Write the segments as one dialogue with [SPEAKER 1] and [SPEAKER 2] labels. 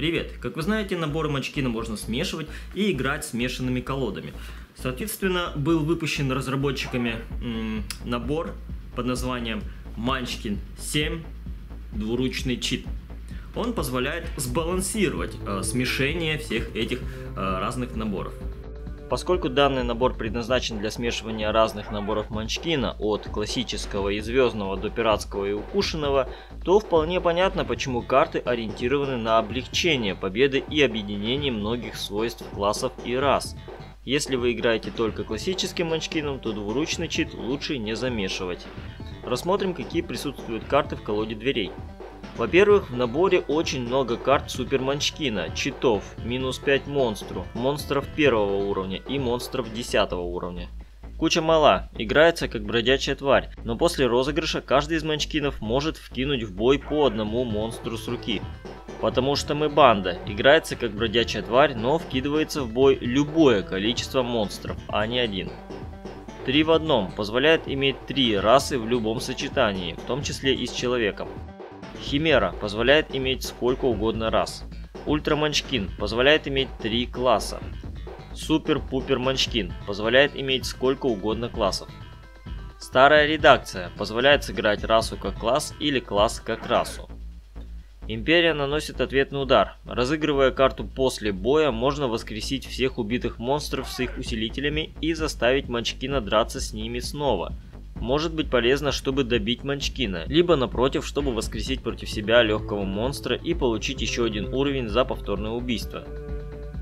[SPEAKER 1] Привет! Как вы знаете, наборы Манчкина можно смешивать и играть смешанными колодами. Соответственно, был выпущен разработчиками набор под названием Манчкин 7 двуручный чит. Он позволяет сбалансировать э, смешение всех этих э, разных наборов. Поскольку данный набор предназначен для смешивания разных наборов Манчкина, от классического и звездного до пиратского и укушенного, то вполне понятно, почему карты ориентированы на облегчение победы и объединение многих свойств классов и рас. Если вы играете только классическим Манчкином, то двуручный чит лучше не замешивать. Рассмотрим, какие присутствуют карты в колоде дверей. Во-первых, в наборе очень много карт Супер Манчкина, читов, минус 5 монстру, монстров первого уровня и монстров 10 уровня. Куча мала, играется как бродячая тварь, но после розыгрыша каждый из манчкинов может вкинуть в бой по одному монстру с руки. Потому что мы банда, играется как бродячая тварь, но вкидывается в бой любое количество монстров, а не один. Три в одном позволяет иметь три расы в любом сочетании, в том числе и с человеком. Химера позволяет иметь сколько угодно рас. Ультра Манчкин позволяет иметь три класса. Супер Пупер Манчкин позволяет иметь сколько угодно классов. Старая редакция позволяет сыграть расу как класс или класс как расу. Империя наносит ответный удар. Разыгрывая карту после боя, можно воскресить всех убитых монстров с их усилителями и заставить Манчкина драться с ними снова – может быть полезно, чтобы добить Манчкина, либо напротив, чтобы воскресить против себя легкого монстра и получить еще один уровень за повторное убийство.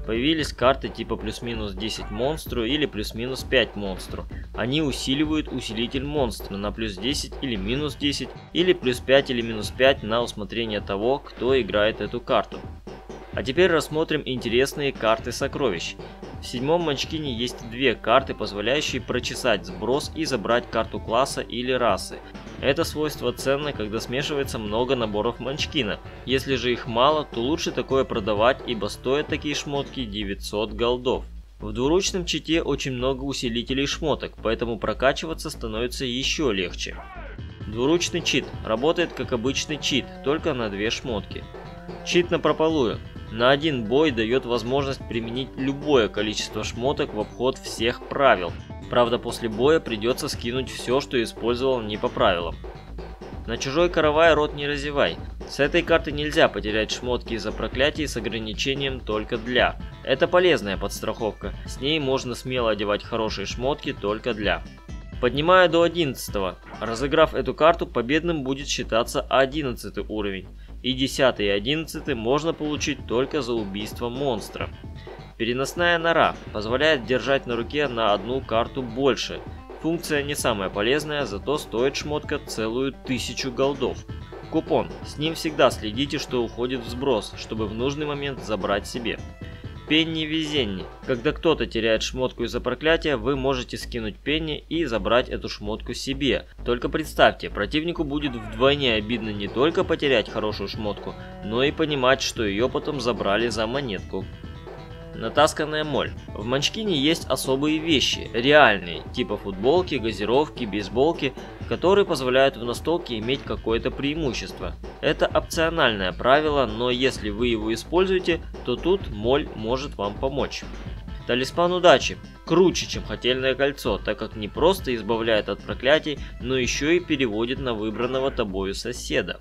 [SPEAKER 1] Появились карты типа плюс-минус 10 монстру или плюс-минус 5 монстру. Они усиливают усилитель монстра на плюс 10 или минус 10, или плюс 5 или минус 5 на усмотрение того, кто играет эту карту. А теперь рассмотрим интересные карты сокровищ. В седьмом манчкине есть две карты, позволяющие прочесать сброс и забрать карту класса или расы. Это свойство ценно, когда смешивается много наборов манчкина. Если же их мало, то лучше такое продавать, ибо стоят такие шмотки 900 голдов. В двуручном чите очень много усилителей шмоток, поэтому прокачиваться становится еще легче. Двуручный чит работает как обычный чит, только на две шмотки. Чит на прополую. На один бой дает возможность применить любое количество шмоток в обход всех правил. Правда, после боя придется скинуть все, что использовал не по правилам. На чужой каравай рот не разевай. С этой карты нельзя потерять шмотки из-за проклятий с ограничением только для. Это полезная подстраховка. С ней можно смело одевать хорошие шмотки только для. Поднимаю до 11. Разыграв эту карту, победным будет считаться 11 уровень и 10 и 11 можно получить только за убийство монстра. Переносная нора позволяет держать на руке на одну карту больше. Функция не самая полезная, зато стоит шмотка целую тысячу голдов. Купон. С ним всегда следите, что уходит в сброс, чтобы в нужный момент забрать себе. Пенни везенни. Когда кто-то теряет шмотку из-за проклятия, вы можете скинуть пенни и забрать эту шмотку себе. Только представьте, противнику будет вдвойне обидно не только потерять хорошую шмотку, но и понимать, что ее потом забрали за монетку. Натасканная моль. В Манчкине есть особые вещи, реальные, типа футболки, газировки, бейсболки, которые позволяют в настолке иметь какое-то преимущество. Это опциональное правило, но если вы его используете, то тут моль может вам помочь. Талисман удачи. Круче, чем хотельное кольцо, так как не просто избавляет от проклятий, но еще и переводит на выбранного тобою соседа.